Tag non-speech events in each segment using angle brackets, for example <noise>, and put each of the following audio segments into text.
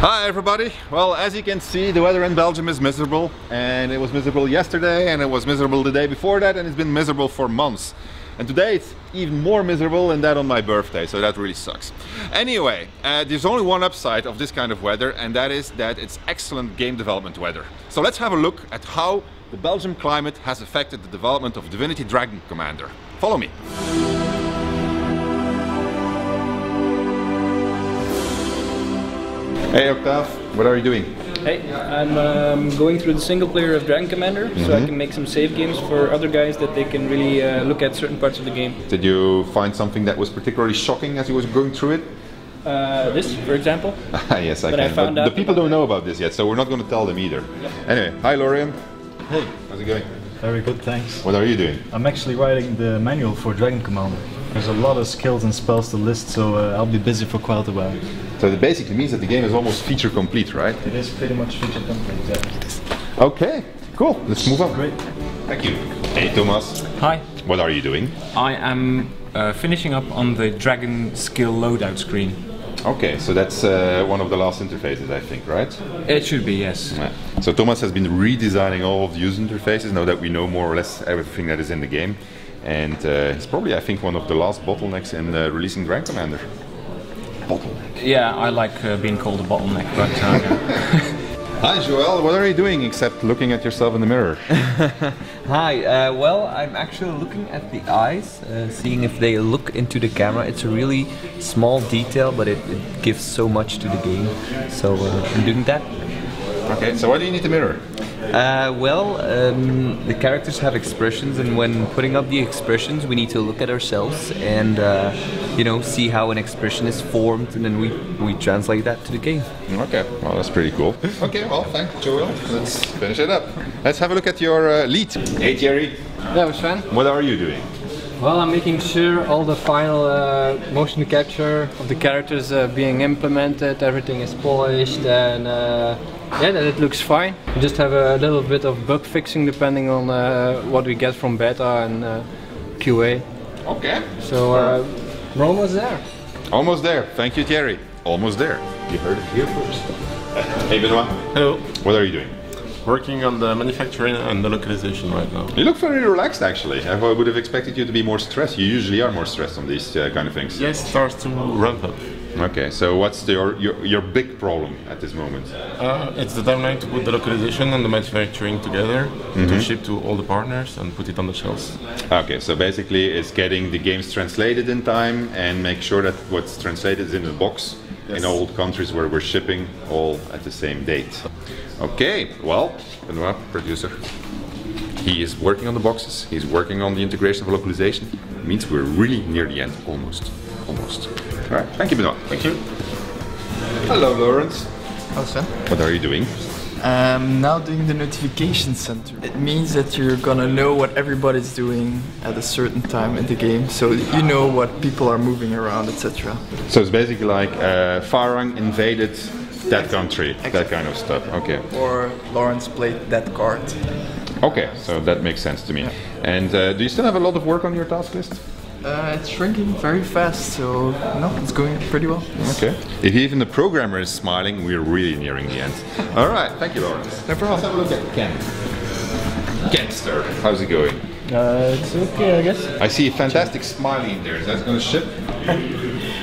Hi everybody! Well, as you can see, the weather in Belgium is miserable and it was miserable yesterday and it was miserable the day before that and it's been miserable for months. And today it's even more miserable than that on my birthday, so that really sucks. Anyway, uh, there's only one upside of this kind of weather and that is that it's excellent game development weather. So let's have a look at how the Belgium climate has affected the development of Divinity Dragon Commander. Follow me. Hey Octave, what are you doing? Hey, I'm um, going through the single player of Dragon Commander, so Mm-hmm. I can make some save games for other guys that they can really uh, look at certain parts of the game. Did you find something that was particularly shocking as you was going through it? Uh, this, for example. <laughs> yes, I But I can. found but the people don't know about this yet, so we're not going to tell them either. Anyway, hi Lorian. Hey, How's it going? very good, thanks. What are you doing? I'm actually writing the manual for Dragon Commander. There's a lot of skills and spells to list, so uh, I'll be busy for quite a while. So it basically means that the game is almost feature complete, right? It is pretty much feature complete, yeah. Okay, cool. Let's move on. Great. Thank you. Hey Thomas, Hi, what are you doing? I am uh, finishing up on the Dragon skill loadout screen. Okay, so that's uh, one of the last interfaces, I think, right? It should be, yes. Yeah. So Thomas has been redesigning all of the user interfaces now that we know more or less everything that is in the game. And uh, he's probably, I think, one of the last bottlenecks in uh, releasing Dragon Commander. Bottleneck. Yeah, I like uh, being called a bottleneck, but uh. <laughs> Hi Joel, what are you doing except looking at yourself in the mirror? <laughs> Hi, uh, well, I'm actually looking at the eyes, uh, seeing if they look into the camera. It's a really small detail, but it, it gives so much to the game. So uh, I'm doing that. Okay, so why do you need the mirror? Uh, well, um, the characters have expressions, and when putting up the expressions, we need to look at ourselves and, uh, you know, see how an expression is formed, and then we, we translate that to the game. Okay, well that's pretty cool. Okay, well thanks Joel. Let's finish it up. Let's have a look at your uh, lead. Hey Thierry, Yeah, was fun. what are you doing? Well, I'm making sure all the final uh, motion capture of the characters uh, being implemented, everything is polished, and uh, yeah, that it looks fine. We just have a little bit of bug fixing depending on uh, what we get from beta and uh, QA. Okay. So uh, we're almost there. Almost there. Thank you Thierry. Almost there. You heard it here first. hey Benoit, Hello. what are you doing? Working on the manufacturing and the localization right now. You look very relaxed actually. I would have expected you to be more stressed. You usually are more stressed on these uh, kind of things. Yes, starts to ramp up. Okay, so what's the, your, your big problem at this moment? Uh, it's the timeline to put the localization and the manufacturing together to ship to all the partners and put it on the shelves. Okay, so basically it's getting the games translated in time and make sure that what's translated is in the box in all the countries where we're shipping all at the same date. Okay, well, Benoit, producer, he is working on the boxes, he's working on the integration of localization. means we're really near the end, almost. Almost. All right, thank you, Benoit. Thank you. Hello, Lawrence. How's that? What are you doing? I'm now doing the notification center. It means that you're gonna know what everybody's doing at a certain time in the game, so you know what people are moving around, etc. So it's basically like uh, Farang invaded that country, that kind of stuff. Okay. Or Lawrence played that card. Okay, so that makes sense to me. And uh, do you still have a lot of work on your task list? Uh, it's shrinking very fast, so no, it's going pretty well. Okay. If even the programmer is smiling, we're really nearing the end. All right, thank you, Lawrence. No problem. Let's have a look at Ken. Kenster, how's it going? Uh, it's okay, I guess. I see a fantastic smiley in there. Is that going to ship?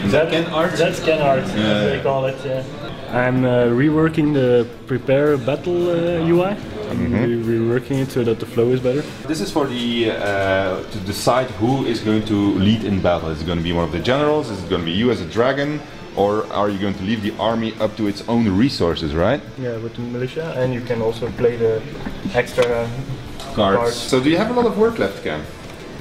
Is that Ken art? That's Ken art, as they call it. Yeah. I'm uh, reworking the prepare battle uh, UI. I'm re- reworking it so that the flow is better. This is for the uh, to decide who is going to lead in battle. Is it going to be one of the generals? Is it going to be you as a dragon? Or are you going to leave the army up to its own resources, right? Yeah, with the militia, and you can also play the extra. Cards. So do you have a lot of work left, Ken?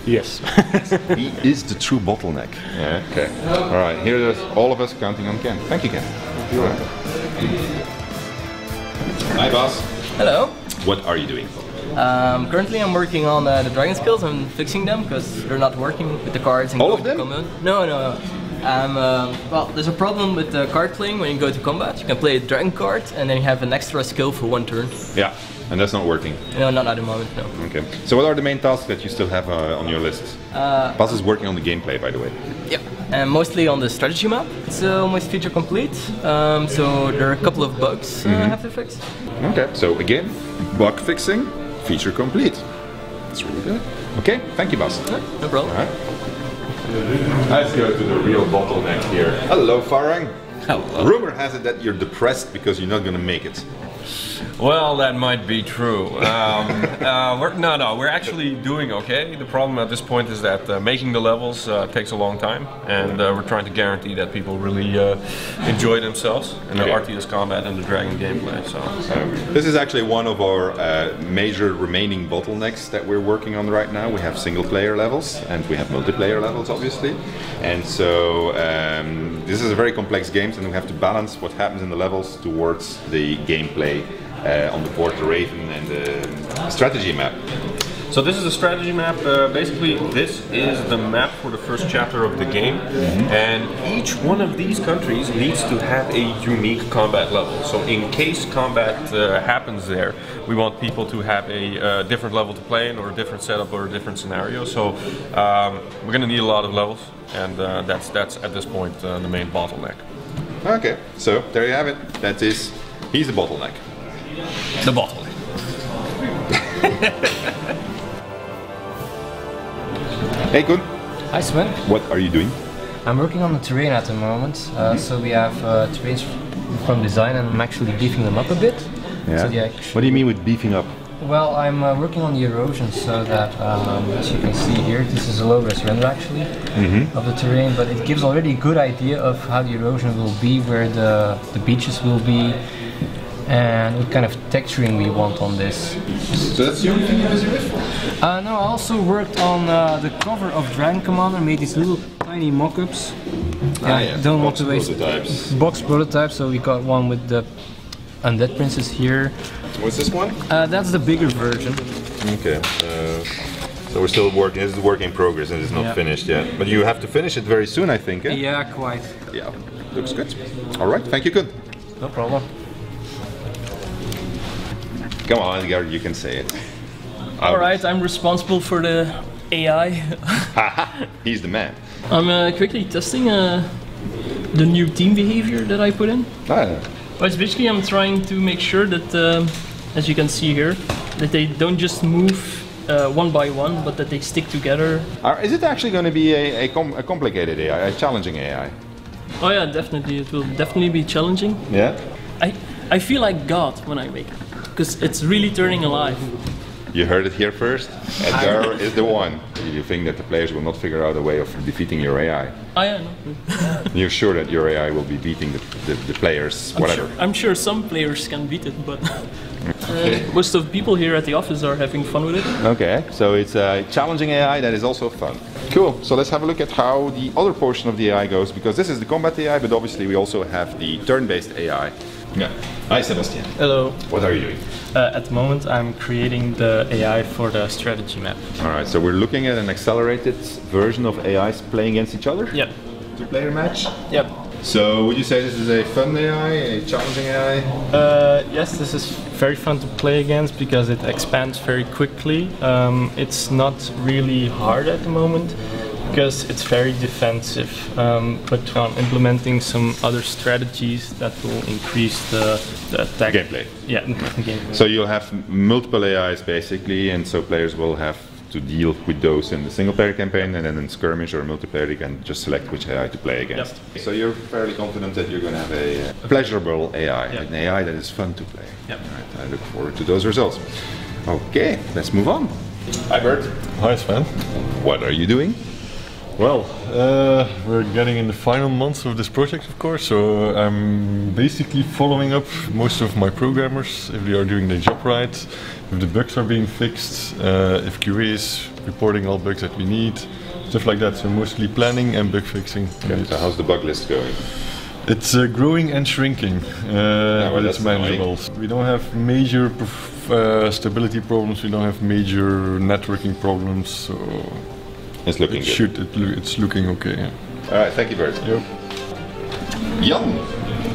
Yes. <laughs> he is the true bottleneck. Yeah. Okay. All right. Here is all of us counting on Ken. Thank you, Ken. All right. Hi, boss. Hello. What are you doing? Um, currently, I'm working on uh, the dragon skills. I'm fixing them because they're not working with the cards. And All of them? combat. No, no. no. Um, uh, well, there's a problem with uh, card playing when you go to combat. You can play a dragon card and then you have an extra skill for one turn. Yeah. And that's not working. No, not at the moment, no. Okay. So what are the main tasks that you still have uh, on your list? Uh, Bas is working on the gameplay, by the way. Yeah, and mostly on the strategy map. It's uh, almost feature complete, um, so there are a couple of bugs uh, I have to fix. Okay. So again, bug fixing, feature complete. That's really good. Okay. Thank you, Bas. No problem. All right. Uh, let's go to the real bottleneck here. Hello, Farang. Hello. Rumor has it that you're depressed because you're not going to make it. Well, that might be true. Um, <laughs> uh, we're, no, no, we're actually doing okay. The problem at this point is that uh, making the levels uh, takes a long time, and uh, we're trying to guarantee that people really uh, enjoy themselves and the Okay. RTS combat and the dragon gameplay. So. This is actually one of our uh, major remaining bottlenecks that we're working on right now. We have single player levels and we have multiplayer levels, obviously. And so um, this is a very complex game, and we have to balance what happens in the levels towards the gameplay on the board, the Raven, and the strategy map. So this is a strategy map. Uh, basically, this is the map for the first chapter of the game, and each one of these countries needs to have a unique combat level. So in case combat uh, happens there, we want people to have a uh, different level to play in, or a different setup, or a different scenario. So um, we're going to need a lot of levels, and uh, that's that's at this point uh, the main bottleneck. Okay, so there you have it. That is, he's the bottleneck. The bottleneck. Hey, Kun, Hi Sven. what are you doing? I'm working on the terrain at the moment. Uh, so we have uh, terrains from design and I'm actually beefing them up a bit. So the What do you mean with beefing up? Well, I'm uh, working on the erosion so that, um, as you can see here, this is a low-res render actually of the terrain, but it gives already a good idea of how the erosion will be, where the, the beaches will be, and what kind of texturing we want on this. So that's the only thing you're busy with? Uh, no, I also worked on uh, the cover of Dragon Commander, made these little tiny mock-ups. Ah, yeah, Don't want box to waste prototypes. box prototypes, so we got one with the Undead Princess here. What's this one? Uh, that's the bigger version. Okay. Uh, so we're still working. This is work in progress and it's not Yeah. finished yet. But you have to finish it very soon, I think. Eh? Yeah, quite. Yeah. Looks good. All right. Thank you, Kun. No problem. Come on, Edgar, you can say it. All right, I'm responsible for the AI. <laughs> He's the man. I'm uh, quickly testing uh, the new team behavior that I put in. Ah, But it's basically I'm trying to make sure that, um, as you can see here, that they don't just move uh, one by one, but that they stick together. Is it actually going to be a, a, com- a complicated AI, a challenging AI? Oh yeah, definitely. It will definitely be challenging. Yeah. I I feel like God when I make it, because it's really turning alive. You heard it here first. Edgar is the one. You think that the players will not figure out a way of defeating your AI? Oh yeah, no. You're sure that your AI will be beating the, the, the players, I'm whatever. sure, I'm sure some players can beat it, but <laughs> uh, most of the people here at the office are having fun with it. Okay, so it's a challenging AI that is also fun. Cool, so let's have a look at how the other portion of the AI goes, because this is the combat AI, but obviously we also have the turn-based AI. Yeah. Hi, Sebastian. Hello. What are you doing? Uh, at the moment, I'm creating the AI for the strategy map. All right, so we're looking at an accelerated version of AIs playing against each other? Yep. Two-player match? Yep. So would you say this is a fun AI, a challenging AI? Uh, yes, this is very fun to play against because it expands very quickly. Um, it's not really hard at the moment because it's very defensive, um, but on implementing some other strategies that will increase the, the attack. Gameplay. Yeah, gameplay. So you'll have multiple AIs basically, and so players will have to deal with those in the single player campaign, and then in skirmish or multiplayer, you can just select which AI to play against. So you're fairly confident that you're going to have a uh, pleasurable AI, Yep. an AI that is fun to play. Yep. Right, I look forward to those results. Okay, let's move on. Hi Bert, Hi Sven. what are you doing? Well, uh, we're getting in the final months of this project, of course, so I'm basically following up most of my programmers if they are doing their job right, if the bugs are being fixed, uh, if QA is reporting all bugs that we need, stuff like that. So mostly planning and bug fixing. Okay, so how's the bug list going? It's uh, growing and shrinking, uh, but it's that's annoying. manageable. We don't have major uh, stability problems. We don't have major networking problems. So It's looking it good. should. It loo- it's looking okay. Yeah. All right, thank you very much. Yep. Jan,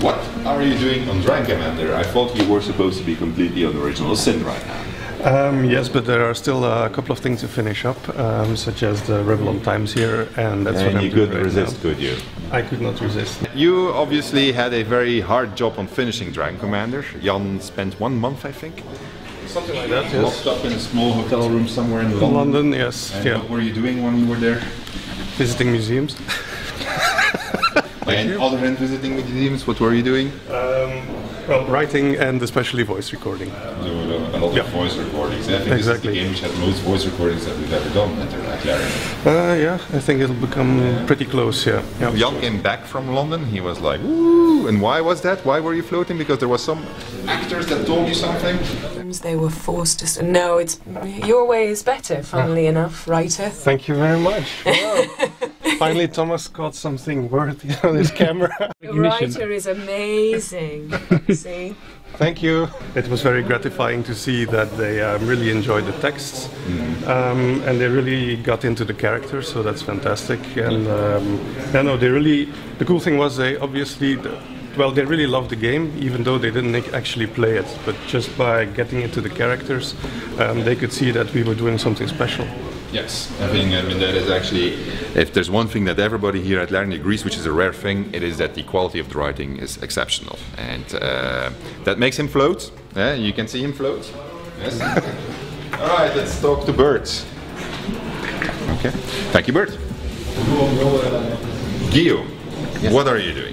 What are you doing on Dragon Commander? I thought you were supposed to be completely on original sin right now. Um, yes, but there are still a couple of things to finish up, um, such as the Rivellon Times here, and that's what I'm you couldn't right resist, now. could you? I could not resist. You obviously had a very hard job on finishing Dragon Commander. Jan spent one month, I think. Something like that, Yes. Locked up in a small hotel room somewhere in In London. London, yes. And yeah. what were you doing when you were there? Visiting museums. <laughs> and other than visiting museums, what were you doing? Um, well, writing and especially voice recording. A lot Yeah. of voice recordings. I think Exactly. this is the game which has most voice recordings that we've ever done at Larian. Uh, yeah, I think it'll become pretty close. Yeah. yeah. Jan came back from London. He was like, "Woo!" And why was that? Why were you floating? Because there was some actors that told you something. They were forced to. s- No, it's your way is better. Funnily enough, writer. Thank you very much. Wow. <laughs> Finally, <laughs> Thomas got something worthy <laughs> on his camera. <laughs> The writer is amazing. See. Thank you. It was very gratifying to see that they um, really enjoyed the texts um, and they really got into the characters, so that's fantastic. And um, yeah, no, they really. The cool thing was they obviously. Well, they really loved the game, even though they didn't actually play it. But just by getting into the characters, um, they could see that we were doing something special. Yes, I think I mean that is actually, if there's one thing that everybody here at Larian agrees, which is a rare thing, it is that the quality of the writing is exceptional, and uh, that makes him float. Yeah, you can see him float. Yes. <laughs> All right, let's talk to Bert. Okay, thank you, Bert. Guillaume, what are you doing?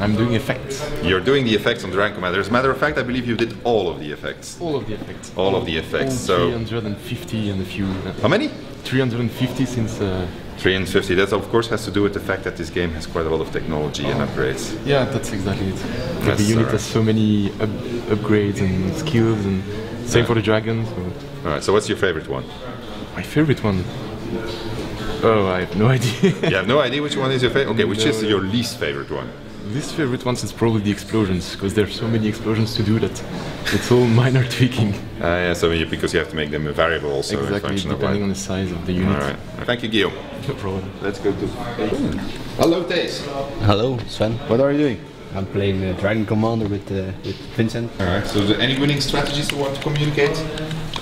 I'm doing effects. You're doing the effects on Dragon Commander. As a matter of fact, I believe you did all of the effects. All of the effects. All of the effects. All So 350 and a few. How many? 350 since. Uh, 350. That of course has to do with the fact that this game has quite a lot of technology and upgrades. yeah, that's exactly it. Yes, the unit has so many up, upgrades and skills, and same for the dragon. So. All right. So what's your favorite one? My favorite one. Oh, I have no <laughs> idea. you have no idea which one is your favorite. Okay, which is No. your least favorite one? This favorite one is probably the explosions, because there's so many explosions to do that it's all <laughs> minor tweaking. Uh, yeah, so you, because you have to make them a variable also in exactly, function depending on the size of the unit. All right. Thank you, Guillaume. <laughs> No problem. Let's go to. Hello, Taze. Hello, Sven. What are you doing? I'm playing uh, Dragon Commander with, uh, with Vincent. All right. So, the, any winning strategies you want to communicate?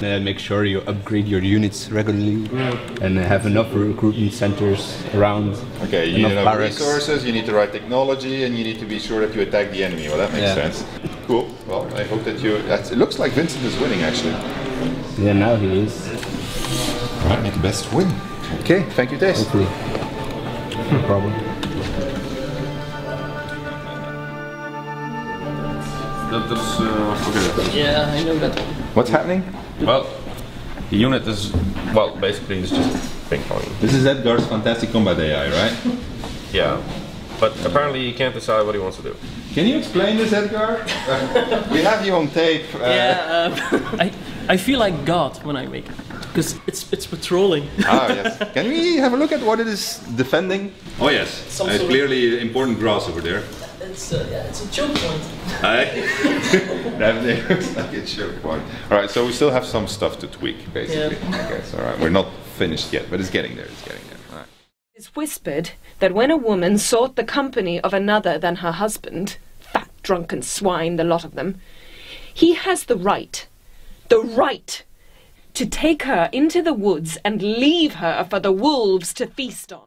Uh, make sure you upgrade your units regularly and uh, have enough recruitment centers around. Okay, you enough need enough resources, you need the right technology, and you need to be sure that you attack the enemy. Well, that makes Yeah. sense. Cool. Well, I hope that you. That's, it looks like Vincent is winning actually. Yeah, now he is. All right, make the best win. Okay, thank you, Taze. Hopefully. No problem. That, that's uh, okay. Yeah, I know that. What's happening? Well, the unit is well, basically it's just ping pong. This is Edgar's fantastic combat AI, right? Yeah, but apparently he can't decide what he wants to do. Can you explain this, Edgar? <laughs> we have you on tape. Uh, Yeah, um, <laughs> I I feel like God when I make it because it's it's patrolling. ah, yes. <laughs> Can we have a look at what it is defending? Oh, yes. Some It's clearly important grass over there. It's uh, yeah, it's a choke point. Aye. That <laughs> looks like a choke point. All right, so we still have some stuff to tweak, basically. I guess. All right, we're not finished yet, but it's getting there. It's getting there. All right. It's whispered that when a woman sought the company of another than her husband, fat drunken swine, the lot of them, he has the right, the right, to take her into the woods and leave her for the wolves to feast on.